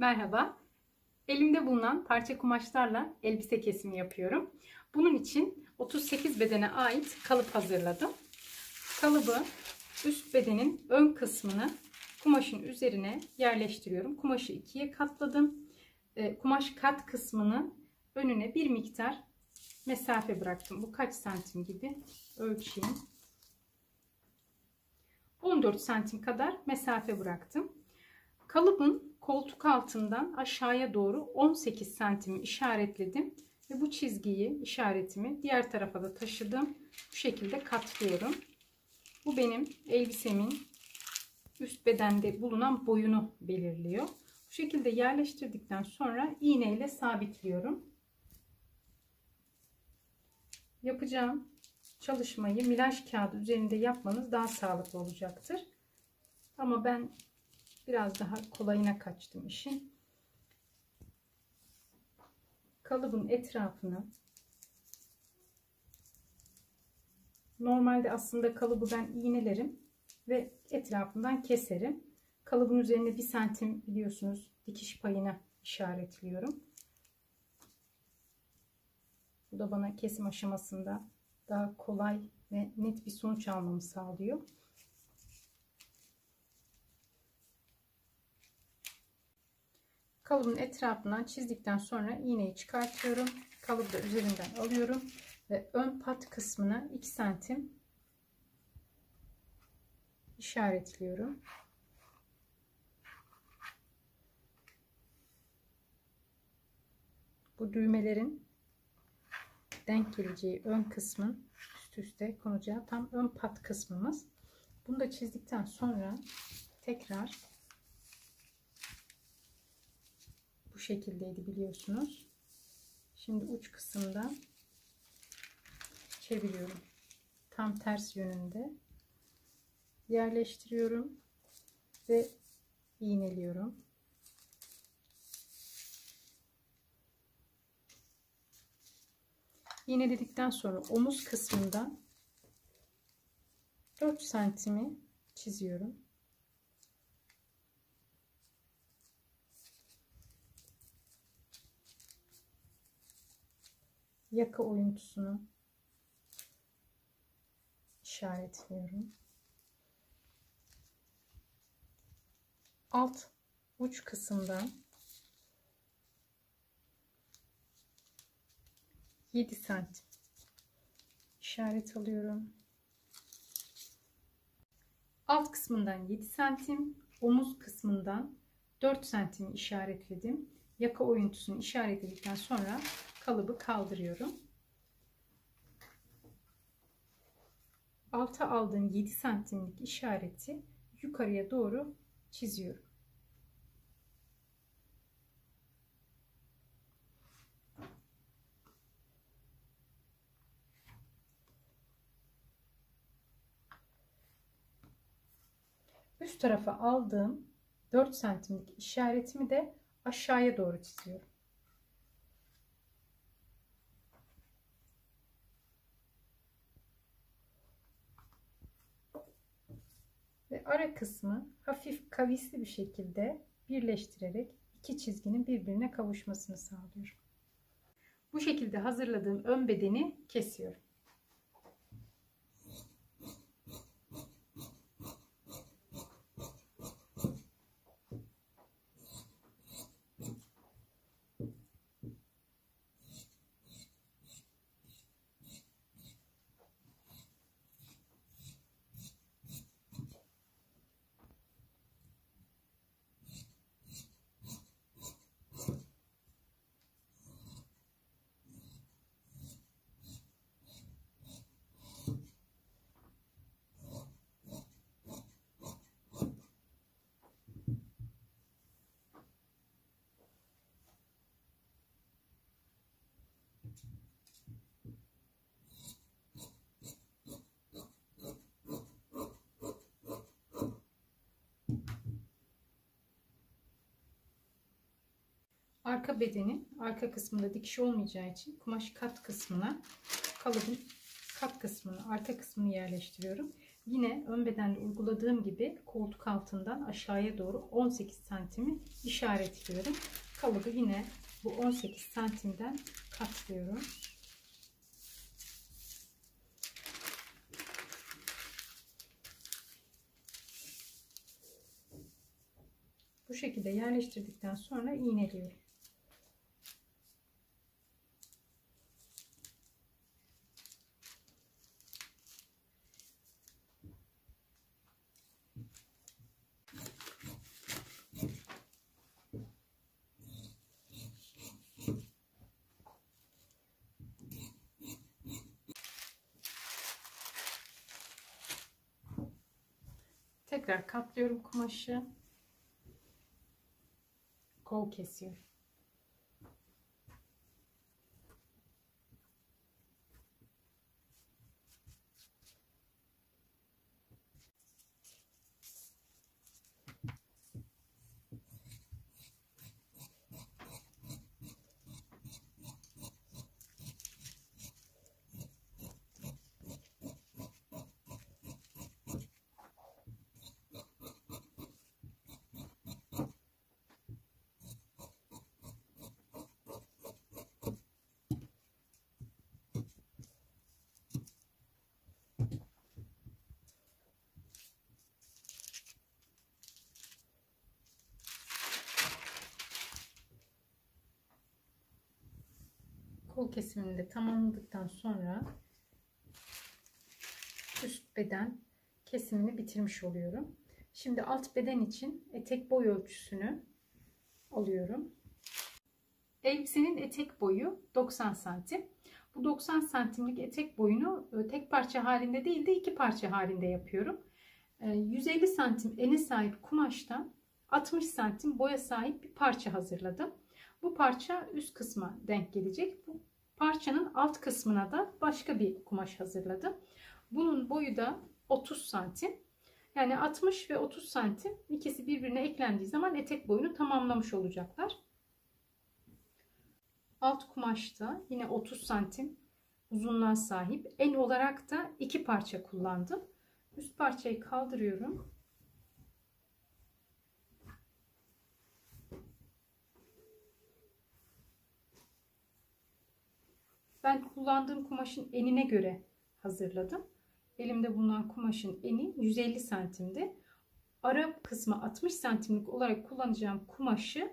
Merhaba. Elimde bulunan parça kumaşlarla elbise kesimi yapıyorum. Bunun için 38 bedene ait kalıp hazırladım. Kalıbı üst bedenin ön kısmını kumaşın üzerine yerleştiriyorum. Kumaşı ikiye katladım. E, kumaş kat kısmını önüne bir miktar mesafe bıraktım. Bu kaç santim gibi ölçeyim. 14 santim kadar mesafe bıraktım. Kalıbın koltuk altından aşağıya doğru 18 santimi işaretledim. Ve bu çizgiyi, işaretimi diğer tarafa da taşıdım. Bu şekilde katlıyorum. Bu benim elbisemin üst bedende bulunan boyunu belirliyor. Bu şekilde yerleştirdikten sonra iğne ile sabitliyorum. Yapacağım çalışmayı milaj kağıdı üzerinde yapmanız daha sağlıklı olacaktır. Ama ben biraz daha kolayına kaçtım işin. Kalıbın etrafını normalde aslında kalıbı ben iğnelerim ve etrafından keserim. Kalıbın üzerine bir santim biliyorsunuz dikiş payına işaretliyorum. Bu da bana kesim aşamasında daha kolay ve net bir sonuç almamı sağlıyor. Kalıbın etrafından çizdikten sonra iğneyi çıkartıyorum. Kalıbı da üzerinden alıyorum ve ön pat kısmına 2 santim işaretliyorum. Bu düğmelerin denk geleceği ön kısmın üst üste konacağı tam ön pat kısmımız. Bunu da çizdikten sonra tekrar bu şekildeydi biliyorsunuz. Şimdi uç kısımda çeviriyorum. Tam ters yönünde yerleştiriyorum ve iğneliyorum. İğneledikten sonra omuz kısmından 4 santimi çiziyorum. Yaka oyuntusunu işaretliyorum. Alt uç kısımdan 7 santim işaret alıyorum. Alt kısmından 7 santim, omuz kısmından 4 santim işaretledim. Yaka oyuntusunu işaretledikten sonra kalıbı kaldırıyorum. Alta aldığım 7 santimlik işareti yukarıya doğru çiziyorum. Üst tarafa aldığım 4 santimlik işaretimi de aşağıya doğru çiziyorum. Ve ara kısmı hafif kavisli bir şekilde birleştirerek iki çizginin birbirine kavuşmasını sağlıyorum. Bu şekilde hazırladığım ön bedeni kesiyorum. Arka bedenin arka kısmında dikiş olmayacağı için kumaş kat kısmına kalıbın kat kısmını arka kısmını yerleştiriyorum. Yine ön bedende uyguladığım gibi koltuk altından aşağıya doğru 18 santimi işaretliyorum. Kalıbı yine bu 18 santimden katlıyorum. Bu şekilde yerleştirdikten sonra iğneliyorum. Tekrar katlıyorum kumaşı. Kol kesiyorum. Kol kesimini de tamamladıktan sonra üst beden kesimini bitirmiş oluyorum. Şimdi alt beden için etek boy ölçüsünü alıyorum. Elbisenin etek boyu 90 santim. Bu 90 santimlik etek boyunu e, tek parça halinde değil de iki parça halinde yapıyorum. 150 e, santim ene sahip kumaştan 60 santim boya sahip bir parça hazırladım. Bu parça üst kısma denk gelecek. Bu parçanın alt kısmına da başka bir kumaş hazırladım. Bunun boyu da 30 santim. Yani 60 ve 30 santim ikisi birbirine eklendiği zaman etek boyunu tamamlamış olacaklar. Alt kumaşta yine 30 santim uzunluğa sahip. En olarak da iki parça kullandım. Üst parçayı kaldırıyorum. Ben kullandığım kumaşın enine göre hazırladım. Elimde bulunan kumaşın eni 150 santimdi. Ara kısmı 60 santimlik olarak kullanacağım kumaşı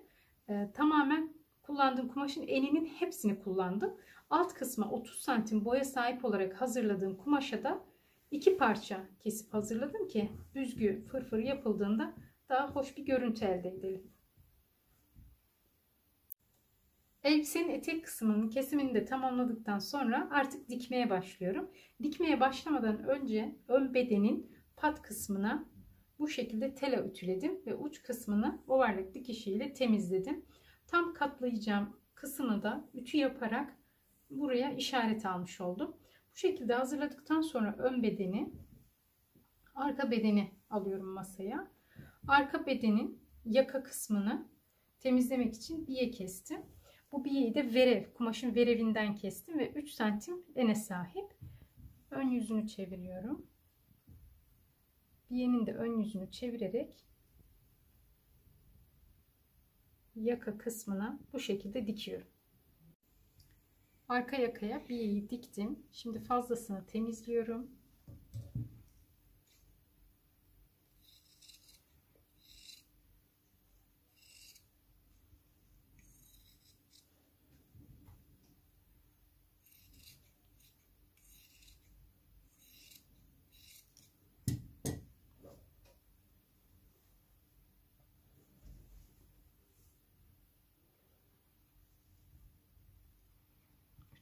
e, tamamen kullandığım kumaşın eninin hepsini kullandım. Alt kısmı 30 santim boya sahip olarak hazırladığım kumaşa da iki parça kesip hazırladım ki büzgü fırfır yapıldığında daha hoş bir görüntü elde edelim. Elbisenin etek kısmının kesimini de tamamladıktan sonra artık dikmeye başlıyorum. Dikmeye başlamadan önce ön bedenin pat kısmına bu şekilde tela ütüledim ve uç kısmını ovarlık dikişiyle temizledim. Tam katlayacağım kısmını da ütü yaparak buraya işaret almış oldum. Bu şekilde hazırladıktan sonra ön bedeni arka bedeni alıyorum masaya. Arka bedenin yaka kısmını temizlemek için biye kestim. Bu biyeyi de verev, kumaşın verevinden kestim ve 3 santim ene sahip. Ön yüzünü çeviriyorum. Biyenin de ön yüzünü çevirerek yaka kısmına bu şekilde dikiyorum. Arka yakaya biyeyi diktim. Şimdi fazlasını temizliyorum.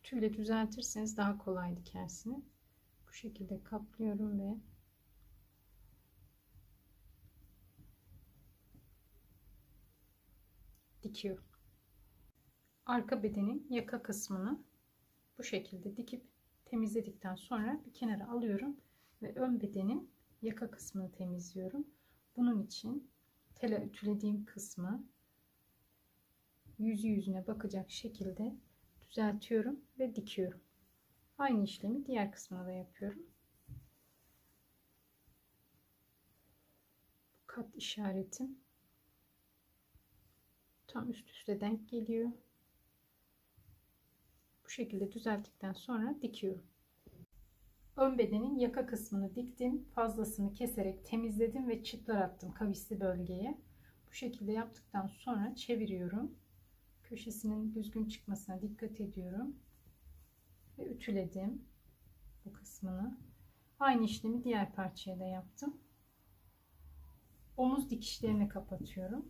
Tüyle düzeltirseniz daha kolay dikersiniz. Bu şekilde kaplıyorum ve dikiyorum. Arka bedenin yaka kısmını bu şekilde dikip temizledikten sonra bir kenara alıyorum ve ön bedenin yaka kısmını temizliyorum. Bunun için tela ütülediğim kısmı yüzü yüzüne bakacak şekilde düzeltiyorum ve dikiyorum. Aynı işlemi diğer kısmına da yapıyorum. kat işaretim tam üst üste denk geliyor. Bu şekilde düzelttikten sonra dikiyorum. Ön bedenin yaka kısmını diktim. Fazlasını keserek temizledim ve çıtlar attım kavisli bölgeye. Bu şekilde yaptıktan sonra çeviriyorum. Köşesinin düzgün çıkmasına dikkat ediyorum. Ve ütüledim bu kısmını. Aynı işlemi diğer parçaya da yaptım. Omuz dikişlerini kapatıyorum.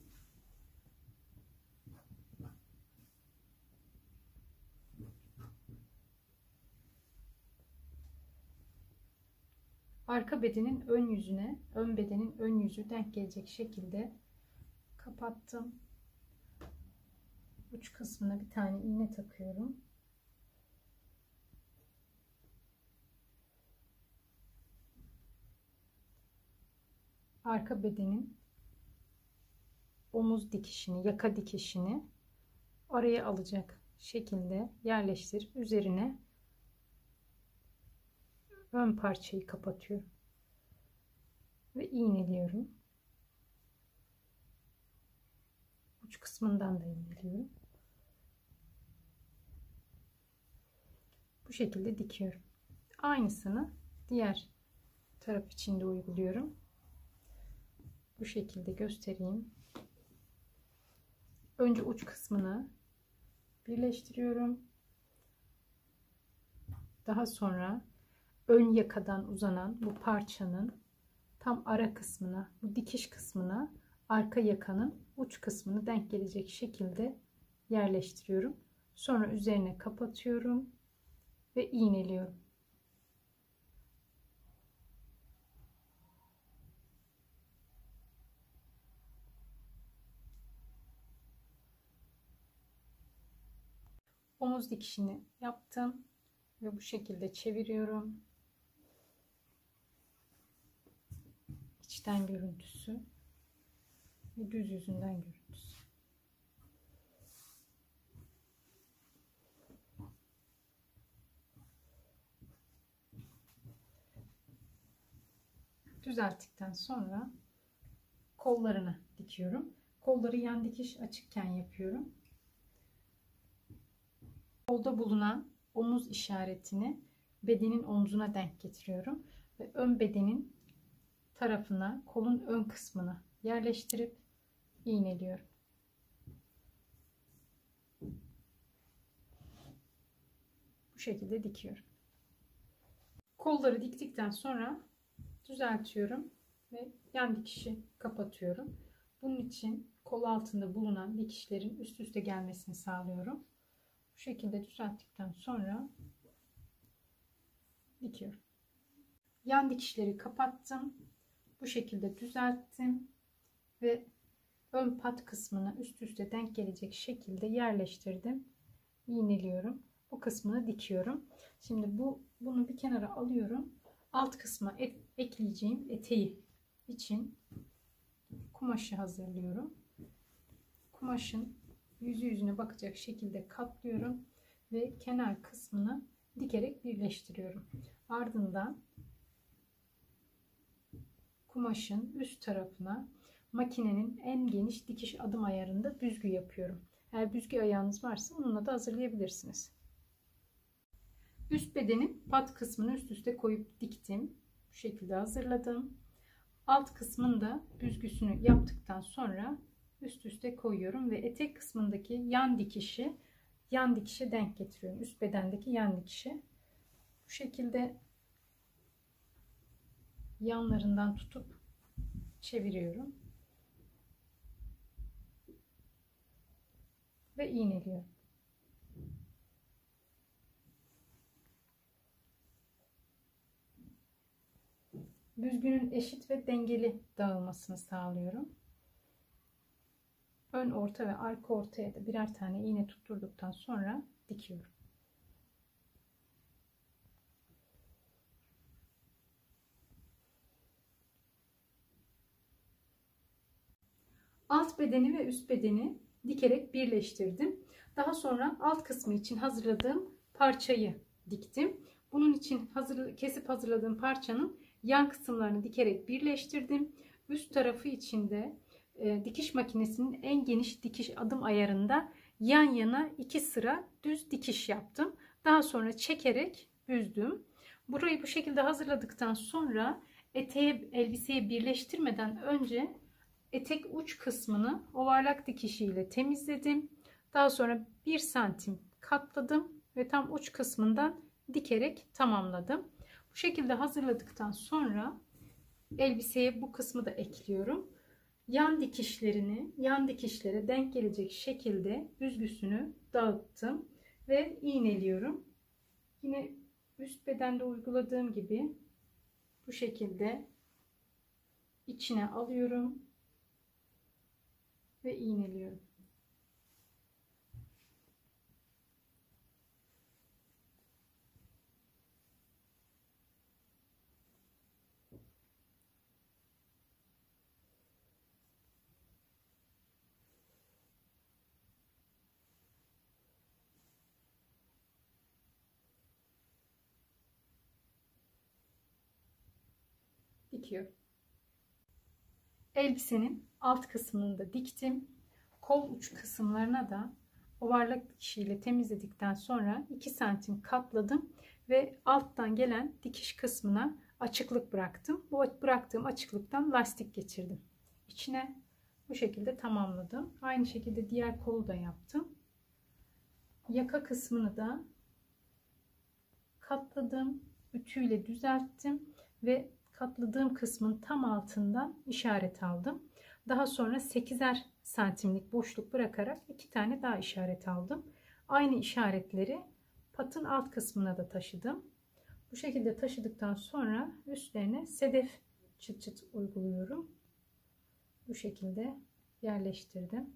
arka bedenin ön yüzüne, ön bedenin ön yüzü denk gelecek şekilde kapattım. Uç kısmına bir tane iğne takıyorum. Arka bedenin omuz dikişini, yaka dikişini araya alacak şekilde yerleştirip üzerine ön parçayı kapatıyorum ve iğneliyorum. Uç kısmından da iğneliyorum şekilde dikiyorum. Aynısını diğer taraf için de uyguluyorum. Bu şekilde göstereyim. Önce uç kısmını birleştiriyorum. Daha sonra ön yakadan uzanan bu parçanın tam ara kısmına, bu dikiş kısmına arka yakanın uç kısmını denk gelecek şekilde yerleştiriyorum. Sonra üzerine kapatıyorum ve iğneliyorum. Omuz dikişini yaptım ve bu şekilde çeviriyorum. içten görüntüsü ve düz yüzünden görüntüsü. Düzelttikten sonra kollarını dikiyorum. Kolları yan dikiş açıkken yapıyorum. Kolda bulunan omuz işaretini bedenin omzuna denk getiriyorum ve ön bedenin tarafına kolun ön kısmına yerleştirip iğneliyorum. Bu şekilde dikiyorum. Kolları diktikten sonra düzeltiyorum ve yan dikişi kapatıyorum. Bunun için kol altında bulunan dikişlerin üst üste gelmesini sağlıyorum. Bu şekilde düzelttikten sonra dikiyorum. Yan dikişleri kapattım bu şekilde düzelttim ve ön pat kısmını üst üste denk gelecek şekilde yerleştirdim iğneliyorum bu kısmını dikiyorum şimdi bu bunu bir kenara alıyorum alt kısma et, ekleyeceğim eteği için kumaşı hazırlıyorum kumaşın yüzü yüzüne bakacak şekilde katlıyorum ve kenar kısmını dikerek birleştiriyorum ardından kumaşın üst tarafına makinenin en geniş dikiş adım ayarında büzgü yapıyorum. Eğer büzgü ayağınız varsa onunla da hazırlayabilirsiniz. Üst bedenin pat kısmını üst üste koyup diktim. Bu şekilde hazırladım. Alt kısmında büzgüsünü yaptıktan sonra üst üste koyuyorum ve etek kısmındaki yan dikişi yan dikişe denk getiriyorum. Üst bedendeki yan dikişi. Bu şekilde yanlarından tutup çeviriyorum. Ve iğneliyorum. Büzgünün eşit ve dengeli dağılmasını sağlıyorum. Ön orta ve arka ortaya da birer tane iğne tutturduktan sonra dikiyorum. alt bedeni ve üst bedeni dikerek birleştirdim. Daha sonra alt kısmı için hazırladığım parçayı diktim. Bunun için hazır, kesip hazırladığım parçanın yan kısımlarını dikerek birleştirdim. üst tarafı içinde e, dikiş makinesinin en geniş dikiş adım ayarında yan yana iki sıra düz dikiş yaptım. Daha sonra çekerek büzdüm. Burayı bu şekilde hazırladıktan sonra eteğe elbiseyi birleştirmeden önce etek uç kısmını ovarlak dikişiyle temizledim. Daha sonra 1 santim katladım ve tam uç kısmından dikerek tamamladım. Bu şekilde hazırladıktan sonra elbiseye bu kısmı da ekliyorum. Yan dikişlerini yan dikişlere denk gelecek şekilde büzgüsünü dağıttım ve iğneliyorum. Yine üst bedende uyguladığım gibi bu şekilde içine alıyorum ve iğneliyorum. Dikiyorum. Elbisenin alt kısmını da diktim. Kol uç kısımlarına da ovarlak dikişiyle temizledikten sonra 2 santim katladım ve alttan gelen dikiş kısmına açıklık bıraktım. Bu bıraktığım açıklıktan lastik geçirdim. İçine bu şekilde tamamladım. Aynı şekilde diğer kolu da yaptım. Yaka kısmını da katladım. Ütüyle düzelttim ve katladığım kısmın tam altından işaret aldım. Daha sonra 8'er santimlik boşluk bırakarak iki tane daha işaret aldım. Aynı işaretleri patın alt kısmına da taşıdım. Bu şekilde taşıdıktan sonra üstlerine sedef çıt çıt uyguluyorum. Bu şekilde yerleştirdim.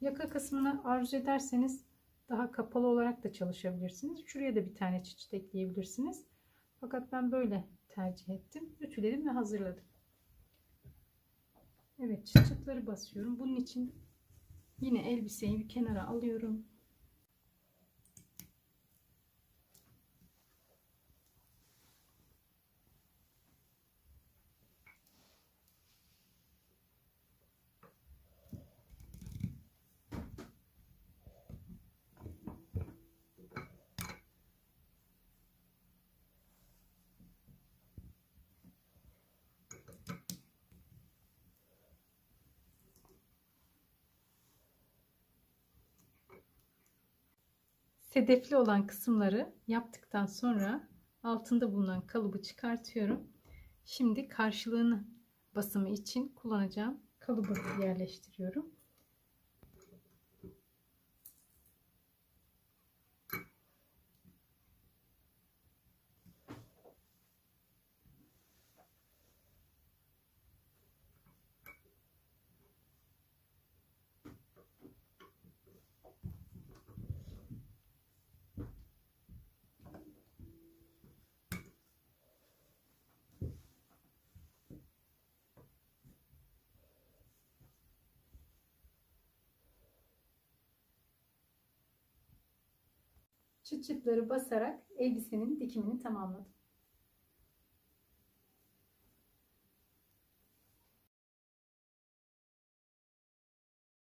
Yaka kısmını arzu ederseniz daha kapalı olarak da çalışabilirsiniz. Şuraya da bir tane çıt ekleyebilirsiniz. Fakat ben böyle tercih ettim. Ütüledim ve hazırladım. Evet çıt çıtları basıyorum. Bunun için yine elbiseyi bir kenara alıyorum. Sedefli olan kısımları yaptıktan sonra altında bulunan kalıbı çıkartıyorum. Şimdi karşılığını basımı için kullanacağım kalıbı yerleştiriyorum. Çıt çıtları basarak elbisenin dikimini tamamladım.